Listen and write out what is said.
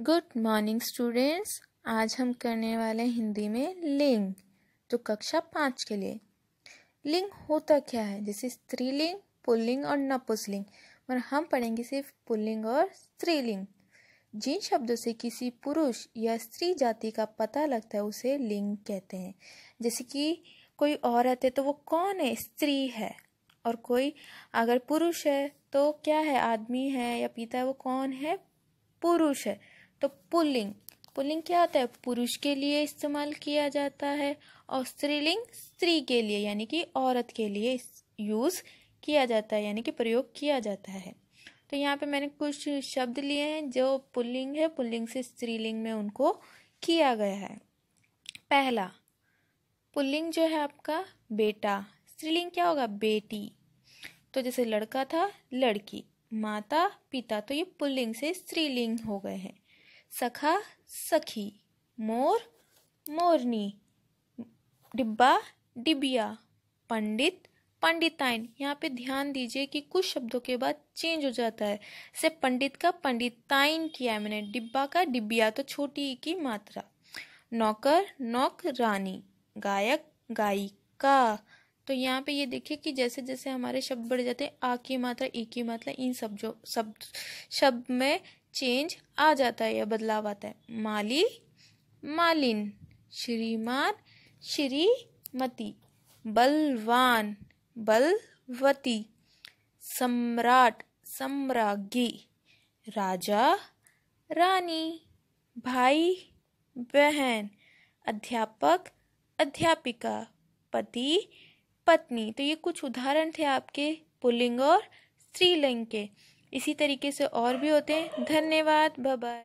Good morning students आज हम करने वाले हिंदी में लिंग जो कक्षा पाँच के लिए। लिंग होता क्या है? जैसे स्त्रीलिंग, पुल्लिंग और नपुंसलिंग। और हम पढ़ेंगे सिर्फ़ पुल्लिंग और स्त्रीलिंग। जिन शब्दों से किसी पुरुष या स्त्री जाति का पता लगता है, उसे लिंग कहते हैं। जैसे कि कोई औरत है तो वो कौन है? स्त्री है। और कोई अगर पुरुष है तो क्या है? आदमी है या पिता है, वो कौन है? पुरुष है। तो पुल्लिंग पुल्लिंग क्या होता है? पुरुष के लिए इस्तेमाल किया जाता है और स्त्रीलिंग स्त्री के लिए, यानी कि औरत के लिए यूज़ किया जाता है, यानी कि प्रयोग किया जाता है। तो यहाँ पे मैंने कुछ शब्द लिए हैं जो पुल्लिंग है। पुल्लिंग से स्त्रीलिंग में उनको किया गया है। पहला पुल्लिंग जो है आपका बेटा। स्त्रीलिंग क्या होगा? बेटी। तो जैसे लड़का था, लड़की। माता, पिता तो ये पुल्लिंग से स्त्रीलिंग हो गए हैं। सखा, सखी, मोर, मोरनी, डिब्बा, डिबिया, पंडित, पंडिताइन। यहाँ पे ध्यान दीजिए कि कुछ शब्दों के बाद चेंज हो जाता है। से पंडित का, पंडिताइन किया है मैंने। डिब्बा का, डिबिया तो छोटी की मात्रा। नौकर नौक रानी गायक, गायिका। तो यहाँ पे ये देखिए कि जैसे जैसे हमारे शब्द बढ़ जाते हैं, आ की मात्रा, ई की मात्रा, इन शब्दों शब्द शब्द में चेंज आ जाता है या बदलाव आता है। माली, मालिन, श्रीमान, श्रीमती, बलवान, बलवती, सम्राट, सम्राज्ञी, राजा, रानी, भाई, बहन, अध्यापक, अध्यापिका, पति, पत्नी। तो ये कुछ उदाहरण थे आपके पुल्लिंग और स्त्रीलिंग के। इसी तरीके से और भी होते हैं। धन्यवाद बाय